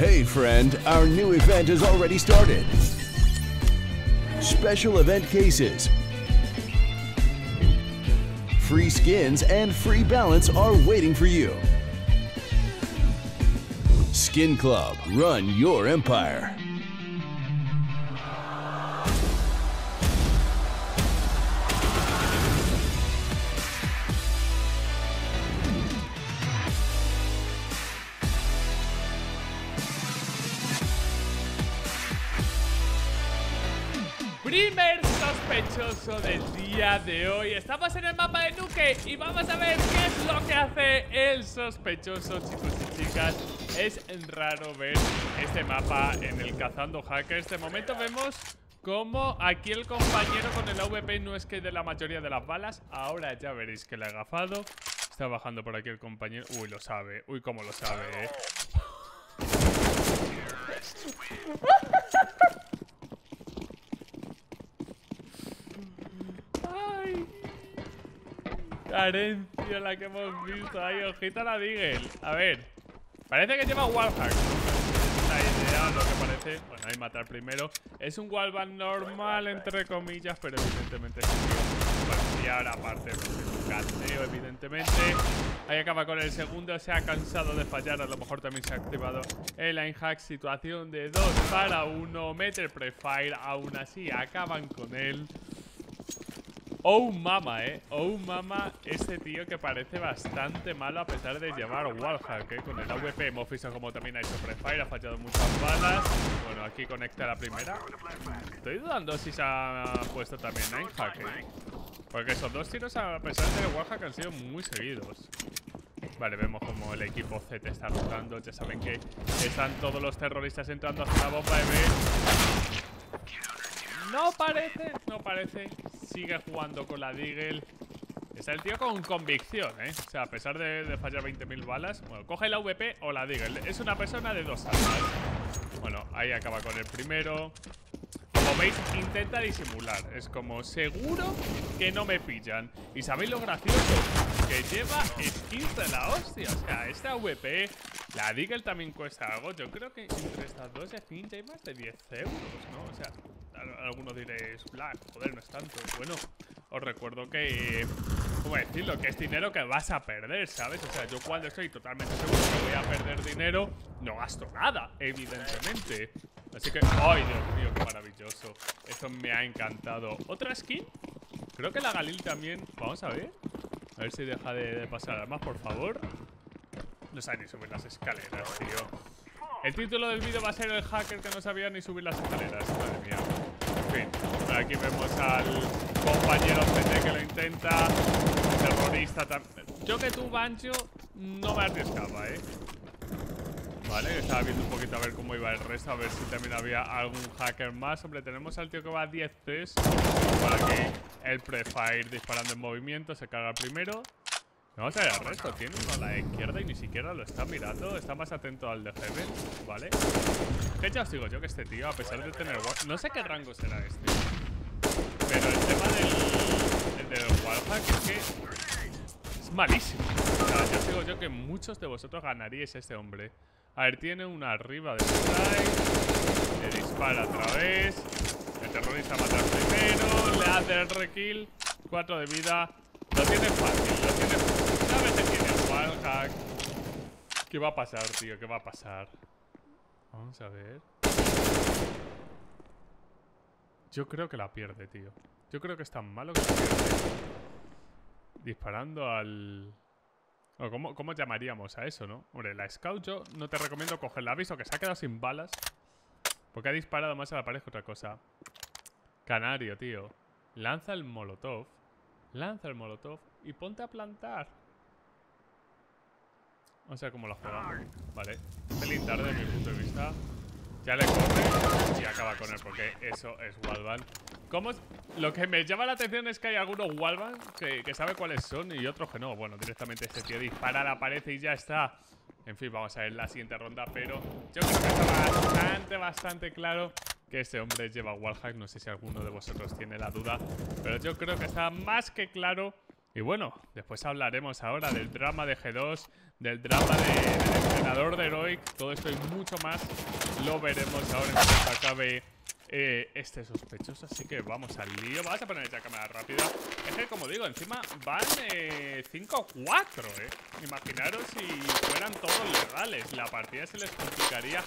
Hey friend, our new event has already started. Special event cases, free skins, and free balance are waiting for you. Skin Club, run your empire. Primer sospechoso del día de hoy. Estamos en el mapa de Nuke y vamos a ver qué es lo que hace el sospechoso, chicos y chicas. Es raro ver este mapa en el Cazando Hackers. De momento vemos como aquí el compañero con el AVP no es que de la mayoría de las balas. Ahora ya veréis que le ha agafado. Está bajando por aquí el compañero. Uy, lo sabe. Uy, cómo lo sabe, eh. Carencia la que hemos visto ahí, ojita la Deagle. A ver, parece que lleva wallhack. Esa idea, lo que parece. Bueno, hay matar primero. Es un wallback normal, entre comillas, pero evidentemente es un ahora aparte, gateo, evidentemente. Ahí acaba con el segundo, se ha cansado de fallar. A lo mejor también se ha activado el line hack. Situación de 2 para 1. Mete el prefire, aún así acaban con él. Oh mama, eh. Oh mama, este tío que parece bastante malo a pesar de llevar wallhack, eh. Con el AWP hemos visto como también ha hecho prefire, ha fallado muchas balas. Bueno, aquí conecta la primera. Estoy dudando si se ha puesto también Ninehack, eh. Porque esos dos tiros, a pesar de tener wallhack, han sido muy seguidos. Vale, vemos como el equipo Z está rotando. Ya saben que están todos los terroristas entrando hacia la bomba de B. No parece, no parece. Sigue jugando con la Deagle. Está el tío con convicción, ¿eh? O sea, a pesar de, de fallar 20.000 balas. Bueno, coge la VP o la Deagle. Es una persona de dos armas. Bueno, ahí acaba con el primero. Como veis, intenta disimular. Es como, seguro que no me pillan. ¿Y sabéis lo gracioso? Que lleva skins de la hostia. O sea, esta VP, la Deagle también cuesta algo. Yo creo que entre estas dos skins hay más de 10 euros, ¿no? O sea, algunos diréis, Black, joder, no es tanto. Bueno, os recuerdo que, ¿cómo decirlo? Que es dinero que vas a perder, ¿sabes? O sea, yo cuando estoy totalmente seguro que voy a perder dinero, no gasto nada, evidentemente. Así que, ¡ay, Dios mío, qué maravilloso! Esto me ha encantado. ¿Otra skin? Creo que la Galil también. Vamos a ver. A ver si deja de, de pasar armas, por favor. No sabe ni subir las escaleras, tío. El título del vídeo va a ser el hacker que no sabía ni subir las escaleras. Madre mía. En fin, por aquí vemos al compañero CT que lo intenta. Terrorista también. Yo que tú, Bancho, no me arriesgaba, ¿eh? Vale, estaba viendo un poquito a ver cómo iba el resto, a ver si también había algún hacker más. Hombre, tenemos al tío que va a 10 3 para que el prefire disparando en movimiento se carga primero. Vamos a ver el resto. Tiene uno a la izquierda y ni siquiera lo está mirando. Está más atento al de Heaven, ¿vale? Que ya os digo yo que este tío, a pesar de tener... No sé qué rango será este. Pero el tema del... El del wallhack es que... Es malísimo. O sea, ya os digo yo que muchos de vosotros ganaríais este hombre. A ver, tiene una arriba de strike. Le dispara otra vez. El terrorista mata primero. Le hace el rekill. 4 de vida. Lo tiene fácil, lo tiene fácil. Una vez que tiene wallhack. ¿Qué va a pasar, tío? ¿Qué va a pasar? Vamos a ver. Yo creo que la pierde, tío. Yo creo que es tan malo que la pierde. Disparando al... o ¿cómo, ¿Cómo llamaríamos a eso, no? Hombre, la Scout yo no te recomiendo cogerla. ¿Has visto que se ha quedado sin balas? Porque ha disparado más a la pared que otra cosa. Canario, tío. Lanza el molotov. Lanza el molotov y ponte a plantar. O sea, como lo juega. Vale. Pelín tarde, desde mi punto de vista. Ya le corre y acaba con él, porque eso es wallbang. ¿Cómo? Lo que me llama la atención es que hay algunos wallbang que, que sabe cuáles son y otros que no. Bueno, directamente este tío dispara la pared y ya está. En fin, vamos a ver la siguiente ronda, pero yo creo que está bastante, bastante claro que este hombre lleva wallhack. No sé si alguno de vosotros tiene la duda, pero yo creo que está más que claro. Y bueno, después hablaremos ahora del drama de G2, del drama del entrenador de Heroic, todo esto y mucho más lo veremos ahora en cuanto acabe eh, este sospechoso. Así que vamos al lío. Vamos a poner esta cámara rápida. Es que, como digo, encima van 5-4, eh, ¿eh? Imaginaros si fueran todos legales. La partida se les complicaría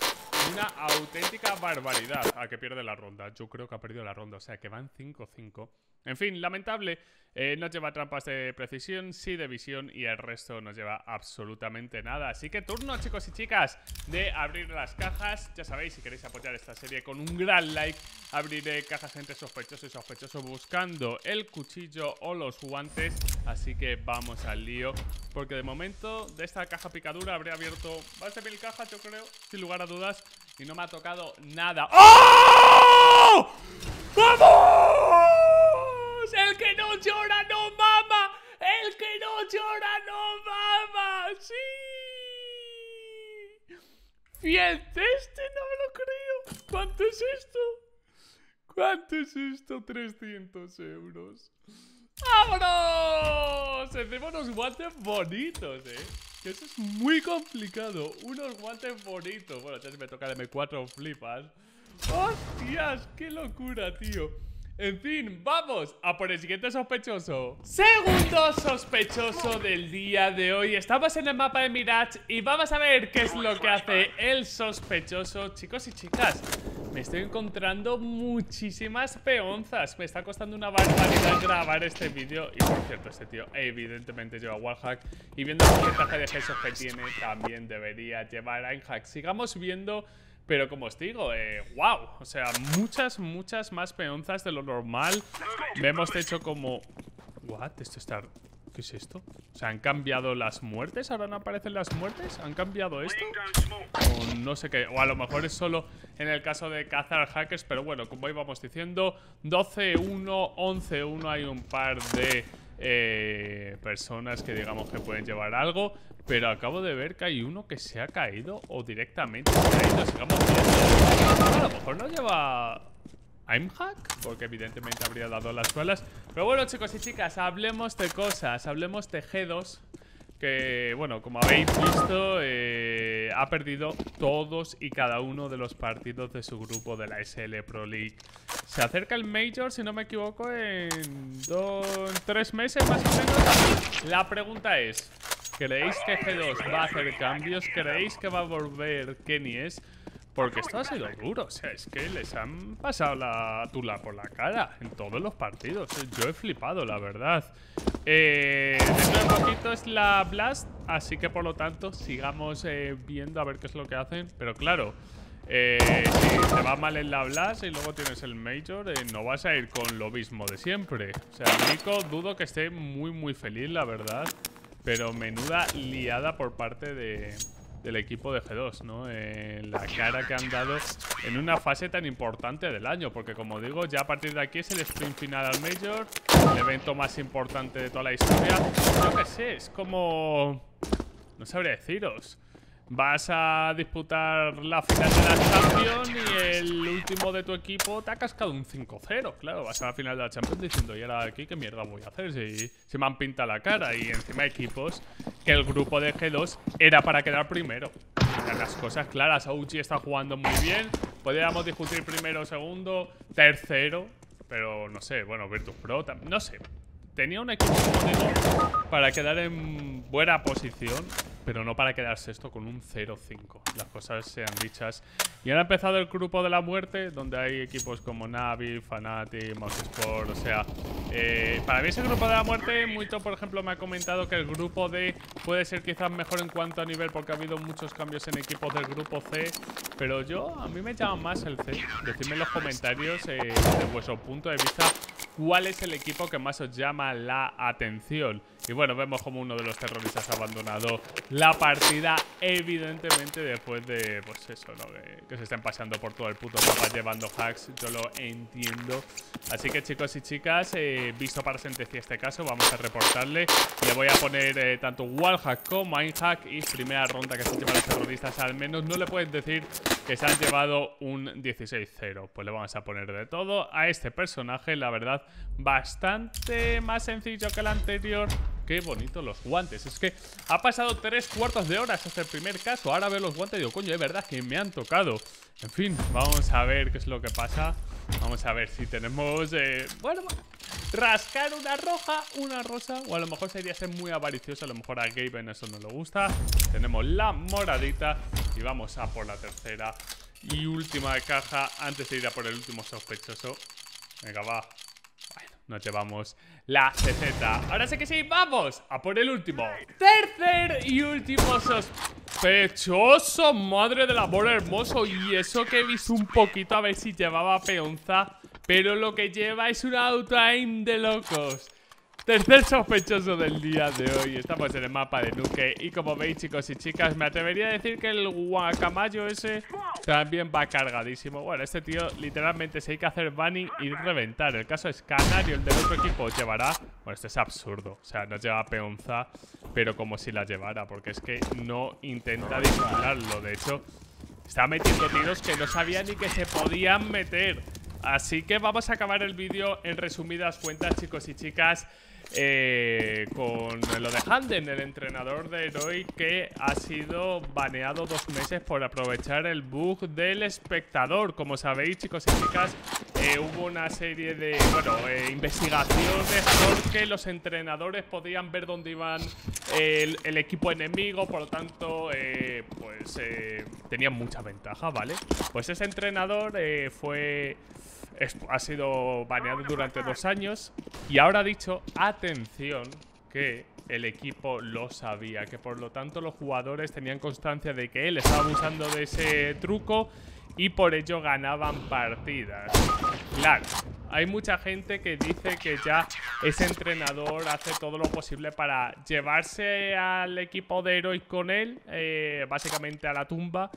una auténtica barbaridad a que pierde la ronda. Yo creo que ha perdido la ronda, o sea que van 5-5. En fin, lamentable. Eh, nos lleva trampas de precisión, sí de visión y el resto nos lleva absolutamente nada. Así que turno, chicos y chicas, de abrir las cajas. Ya sabéis, si queréis apoyar esta serie con un gran like, abriré cajas entre sospechoso y sospechoso buscando el cuchillo o los guantes. Así que vamos al lío, porque de momento de esta caja picadura habré abierto más de mil cajas, yo creo, sin lugar a dudas, y no me ha tocado nada. ¡Oh! ¡Vamos! El no llora no mama. El que no llora no mama. Sí. Fiel este, no me lo creo. ¿Cuánto es esto? ¿Cuánto es esto? 300 euros. ¡Vámonos! Hacemos unos guantes bonitos, ¿eh? Que eso es muy complicado. Unos guantes bonitos. Bueno, ya me toca de M4 flipas. ¡Hostias! ¡Qué locura, tío! En fin, vamos a por el siguiente sospechoso. Segundo sospechoso del día de hoy. Estamos en el mapa de Mirage y vamos a ver qué es lo que hace el sospechoso. Chicos y chicas, me estoy encontrando muchísimas peonzas. Me está costando una barbaridad grabar este vídeo. Y por cierto, este tío evidentemente lleva wallhack Y viendo el porcentaje de pesos que tiene, también debería llevar hack Sigamos viendo pero como os digo, eh, wow. O sea, muchas, muchas más peonzas de lo normal. Vemos, hecho, como... What? Esto está... ¿Qué es esto? O sea, ¿han cambiado las muertes? ¿Ahora no aparecen las muertes? ¿Han cambiado esto? O no sé qué. O a lo mejor es solo en el caso de cazar hackers. Pero bueno, como íbamos diciendo, 12-1, 11-1 hay un par de eh, personas que digamos que pueden llevar algo. Pero acabo de ver que hay uno que se ha caído o directamente se ha caído. Sigamos. A lo mejor no lleva hack porque evidentemente habría dado las balas. Pero bueno, chicos y chicas, hablemos de cosas. Hablemos de G2 que, bueno, como habéis visto, eh, ha perdido todos y cada uno de los partidos de su grupo de la SL Pro League. Se acerca el Major, si no me equivoco, en, dos, en tres meses más o menos. La pregunta es, ¿Creéis que G2 va a hacer cambios? ¿Creéis que va a volver Kenny es? Porque esto ha sido duro, o sea, es que les han pasado la tula por la cara en todos los partidos. Yo he flipado, la verdad. Eh, dentro de poquito es la Blast, así que por lo tanto sigamos eh, viendo a ver qué es lo que hacen. Pero claro, eh, si te va mal en la Blast y luego tienes el Major, eh, no vas a ir con lo mismo de siempre. O sea, Nico dudo que esté muy muy feliz, la verdad. Pero menuda liada por parte de, del equipo de G2, ¿no? Eh, la cara que han dado en una fase tan importante del año. Porque como digo, ya a partir de aquí es el sprint final al Major. El evento más importante de toda la historia. Yo qué sé, es como... No sabría deciros vas a disputar la final de la Champions y el último de tu equipo te ha cascado un 5-0. Claro, vas a la final de la Champions diciendo, y ahora aquí, ¿qué mierda voy a hacer? Si, si me han pintado la cara. Y encima equipos que el grupo de G2 era para quedar primero. las cosas claras. Auchi está jugando muy bien. Podríamos discutir primero, segundo, tercero. Pero no sé, bueno, Virtus Pro, no sé. Tenía un equipo, para quedar en buena posición pero no para quedarse esto con un 0-5. Las cosas sean dichas. Y ahora ha empezado el grupo de la muerte, donde hay equipos como Navi, Fnatic, Mousesport, o sea... Eh, para mí ese grupo de la muerte, Muito, por ejemplo, me ha comentado que el grupo D puede ser quizás mejor en cuanto a nivel, porque ha habido muchos cambios en equipos del grupo C, pero yo, a mí me llama más el C. Decidme en los comentarios, eh, de vuestro punto de vista, cuál es el equipo que más os llama la atención. Y bueno, vemos como uno de los terroristas ha abandonado la partida, evidentemente, después de, pues eso, ¿no? Que, se estén pasando por todo el puto mapa llevando hacks, yo lo entiendo. Así que chicos y chicas, eh, visto para sentencia este caso, vamos a reportarle. Le voy a poner eh, tanto wallhack como mindhack y primera ronda que se llevan los terroristas, al menos no le pueden decir que se han llevado un 16-0. Pues le vamos a poner de todo a este personaje, la verdad, bastante más sencillo que el anterior. Qué bonito los guantes. Es que ha pasado tres cuartos de hora hasta el primer caso. Ahora veo los guantes y digo, coño, es verdad que me han tocado. En fin, vamos a ver qué es lo que pasa. Vamos a ver si tenemos... Eh, bueno, rascar una roja, una rosa. O a lo mejor sería ser muy avaricioso. A lo mejor a Gaben eso no le gusta. Tenemos la moradita. Y vamos a por la tercera y última caja antes de ir a por el último sospechoso. Venga, va. Nos llevamos la CZ. Ahora sí que sí, vamos a por el último. Tercer y último sospechoso. Madre del amor hermoso. Y eso que he visto un poquito a ver si llevaba peonza. Pero lo que lleva es un auto-aim de locos. Tercer sospechoso del día de hoy. Estamos en el mapa de Nuke. Y como veis, chicos y chicas, me atrevería a decir que el guacamayo ese también va cargadísimo. Bueno, este tío literalmente si hay que hacer banning y reventar. El caso es Canario, el del otro equipo, llevará... Bueno, esto es absurdo. O sea, no lleva peonza, pero como si la llevara. Porque es que no intenta disimularlo. De hecho, está metiendo tiros que no sabía ni que se podían meter. Así que vamos a acabar el vídeo en resumidas cuentas, chicos y chicas. Eh, con lo de Handen, el entrenador de Heroi que ha sido baneado dos meses por aprovechar el bug del espectador. Como sabéis, chicos y chicas, eh, hubo una serie de, bueno, eh, investigaciones porque los entrenadores podían ver dónde iban el, el equipo enemigo, por lo tanto, pues tenían mucha ventaja, ¿vale? Pues ese entrenador fue ha sido baneado durante dos años y ahora ha dicho, atención, que el equipo lo sabía, que por lo tanto los jugadores tenían constancia de que él estaba usando de ese truco y por ello ganaban partidas. Claro, hay mucha gente que dice que ya ese entrenador hace todo lo posible para llevarse al equipo de Heroic con él, eh, básicamente a la tumba,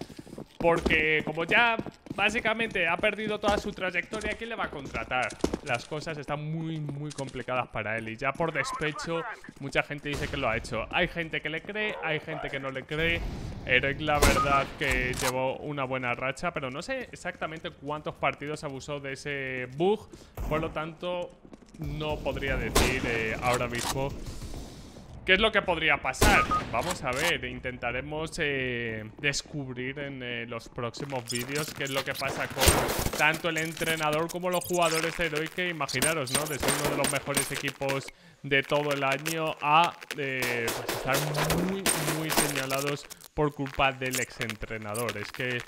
porque como ya básicamente ha perdido toda su trayectoria, ¿quién le va a contratar? Las cosas están muy, muy complicadas para él. Y ya por despecho, mucha gente dice que lo ha hecho. Hay gente que le cree, hay gente que no le cree. Eric, la verdad, que llevó una buena racha, pero no sé exactamente cuántos partidos abusó de ese bug. Por lo tanto, no podría decir eh, ahora mismo ¿Qué es lo que podría pasar? Vamos a ver, intentaremos eh, descubrir en eh, los próximos vídeos qué es lo que pasa con tanto el entrenador como los jugadores de que imaginaros, ¿no? De ser uno de los mejores equipos de todo el año a eh, pues estar muy, muy señalados por culpa del exentrenador. Es que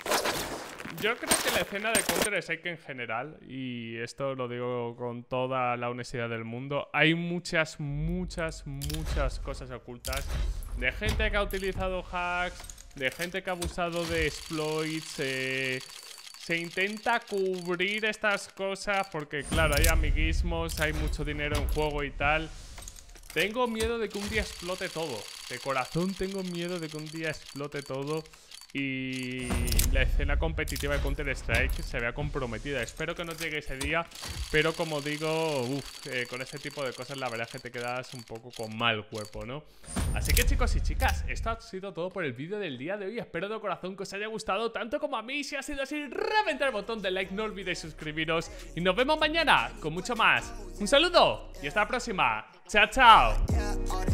yo creo que la escena de Counter-Strike en general, y esto lo digo con toda la honestidad del mundo, hay muchas, muchas, muchas cosas ocultas de gente que ha utilizado hacks, de gente que ha abusado de exploits, eh, se intenta cubrir estas cosas porque, claro, hay amiguismos, hay mucho dinero en juego y tal. Tengo miedo de que un día explote todo. De corazón tengo miedo de que un día explote todo y la escena competitiva de Counter-Strike se vea comprometida. Espero que no llegue ese día, pero como digo, eh, con este tipo de cosas la verdad es que te quedas un poco con mal cuerpo, ¿no? Así que chicos y chicas, esto ha sido todo por el vídeo del día de hoy. Espero de corazón que os haya gustado tanto como a mí. Si ha sido así, reventar el botón de like, no olvidéis suscribiros y nos vemos mañana con mucho más. Un saludo y hasta la próxima. Chao, chao.